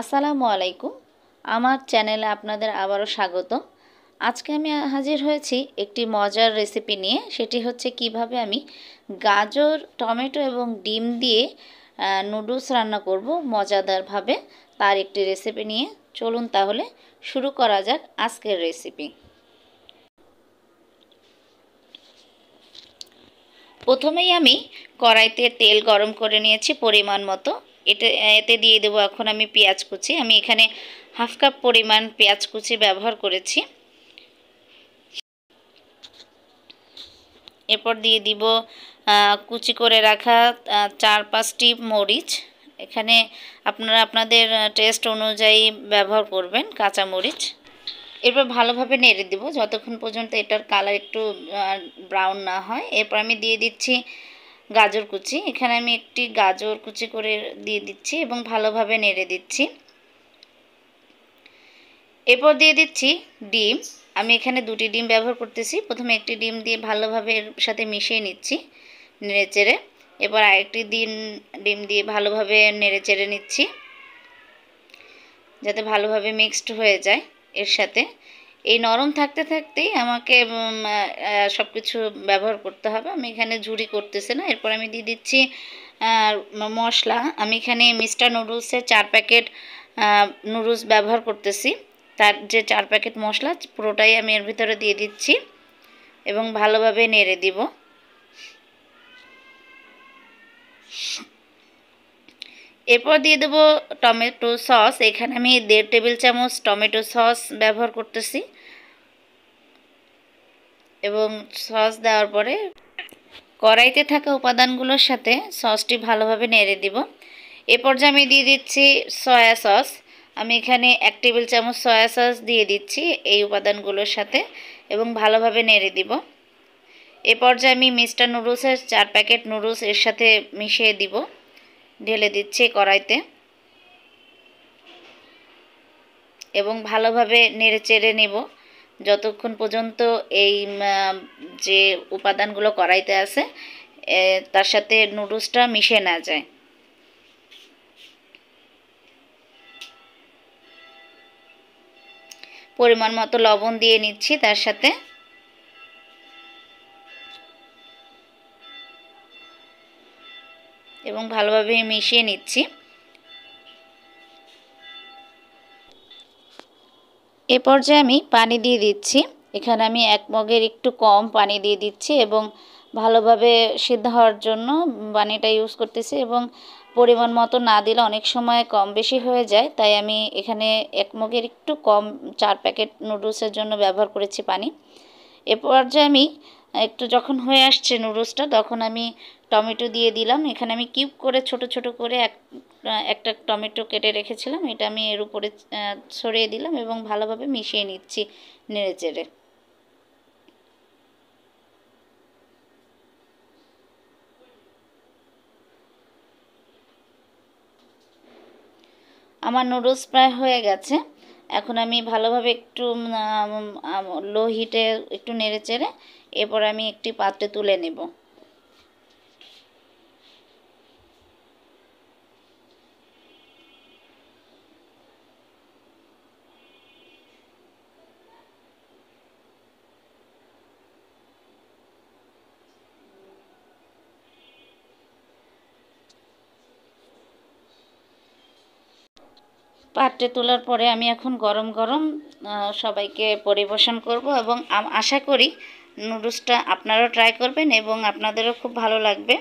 আসসালামু আলাইকুম। আমার চ্যানেলে আপনাদের আবারও স্বাগত আজকে আমি হাজির হয়েছি একটি মজার রেসিপি নিয়ে, সেটি হচ্ছে কীভাবে আমি গাজর, টমেটো এবং ডিম দিয়ে নুডলস রান্না করব মজাদারভাবে। তার একটি রেসিপি নিয়ে। চলুন তাহলে শুরু করা যাক আজকের রেসিপি। প্রথমেই আমি কড়াইতে তেল গরম করে নিয়েছি পরিমাণ মতো। এটা, এতে দিয়ে দেবো, এখন আমি পেঁয়াজ কুচি। আমি এখানে হাফ কাপ পরিমাণ পেঁয়াজ কুচি ব্যবহার করেছি। এরপর দিয়ে দিব কুচি করে রাখা চার পাঁচটি মরিচ। এখানে আপনারা আপনাদের টেস্ট অনুযায়ী ব্যবহার করবেন কাঁচা মরিচ। এরপর ভালোভাবে নেড়ে দেব, যতক্ষণ পর্যন্ত এটার কালার একটু ব্রাউন না হয়। এরপর আমি দিয়ে দিচ্ছি গাজর কুচি। এখানে আমি একটি গাজর কুচি করে দিয়ে দিচ্ছি এবং ভালোভাবে নেড়ে দিচ্ছি। এরপর দিয়ে দিচ্ছি ডিম। আমি এখানে দুটি ডিম ব্যবহার করতেছি। প্রথমে একটি ডিম দিয়ে ভালোভাবে এর সাথে মিশিয়ে নিচ্ছি নেড়ে চেড়ে এবার আরেকটি দিন ডিম দিয়ে ভালোভাবে নেড়ে চেড়ে নিচ্ছি যাতে ভালোভাবে মিক্সড হয়ে যায় এর সাথে। এই নরম থাকতে থাকতেই আমাকে সব কিছু ব্যবহার করতে হবে। আমি এখানে ঝুড়ি করতেছি না। এরপর আমি দিয়ে দিচ্ছি মশলা। আমি এখানে মিস্টার নুডলসের চার প্যাকেট নুডলস ব্যবহার করতেছি। তার যে চার প্যাকেট মশলা, পুরোটাই আমি এর ভিতরে দিয়ে দিচ্ছি এবং ভালোভাবে নেড়ে দিব। এরপর দিয়ে দেবো টমেটো সস। এখানে আমি দেড় টেবিল চামচ টমেটো সস ব্যবহার করতেছি। এবং সস দেওয়ার পরে কড়াইতে থাকা উপাদানগুলোর সাথে সসটি ভালোভাবে নেড়ে দিব। এ পর্যায়ে আমি দিয়ে দিচ্ছি সয়া সস। আমি এখানে এক টেবিল চামচ সয়া সস দিয়ে দিচ্ছি এই উপাদানগুলোর সাথে এবং ভালোভাবে নেড়ে দিব। এ পর্যায়ে আমি মিস্টার নুডলসের চার প্যাকেট নুডলস এর সাথে মিশিয়ে দিব। ঢেলে দিচ্ছি কড়াইতে। এবং ভালোভাবে নেড়ে চেড়ে নেব। যতক্ষণ পর্যন্ত এই যে উপাদানগুলো কড়াইতে আছে তার সাথে নুডলসটা মিশে না যায়। পরিমাণ মতো লবণ দিয়ে নিচ্ছি তার সাথে। এবং ভালোভাবে মিশিয়ে নিচ্ছি। এ পর্যায়ে আমি পানি দিয়ে দিচ্ছি। এখানে আমি এক মগের একটু কম পানি দিয়ে দিচ্ছি এবং ভালোভাবে সিদ্ধ হওয়ার জন্য পানিটা ইউজ করতেছি এবং পরিমাণ মতো না দিলে অনেক সময় কম বেশি হয়ে যায়। তাই আমি এখানে এক মগের একটু কম চার প্যাকেট নুডলসের জন্য ব্যবহার করেছি পানি। এ পর্যায়ে আমি একটু যখন হয়ে আসছে নুডলসটা তখন আমি টমেটো দিয়ে দিলাম। এখানে আমি কিউব করে ছোট ছোট করে এক একটা টমেটো কেটে রেখেছিলাম, এটা আমি এর উপরে ছড়িয়ে দিলাম এবং ভালোভাবে মিশিয়ে নিচ্ছি নেড়ে চেড়ে আমার নুডলস প্রায় হয়ে গেছে। এখন আমি ভালোভাবে একটু লো হিটে একটু নেড়ে চেড়ে এরপর আমি একটি পাত্রে তুলে নেব। পাত্রে তোলার পরে আমি এখন গরম গরম সবাইকে পরিবেশন করব এবং আশা করি নুডলসটা আপনারাও ট্রাই করবেন এবং আপনাদেরও খুব ভালো লাগবে।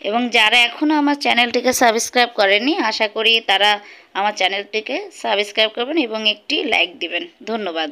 এবং যারা এখনও আমার চ্যানেলটিকে সাবস্ক্রাইব করেনি, আশা করি তারা আমার চ্যানেলটিকে সাবস্ক্রাইব করবেন এবং একটি লাইক দিবেন। ধন্যবাদ।